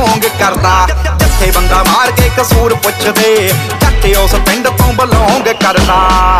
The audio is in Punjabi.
ਬਿਲੋਂਗ ਕਰਦਾ। ਜੱਥੇ ਬੰਦਾ ਮਾਰ ਕੇ ਕਸੂਰ ਪੁੱਛਦੇ ਜੱਟ ਉਸ ਪਿੰਡ ਤੋਂ ਬਿਲੋਂਗ ਕਰਦਾ।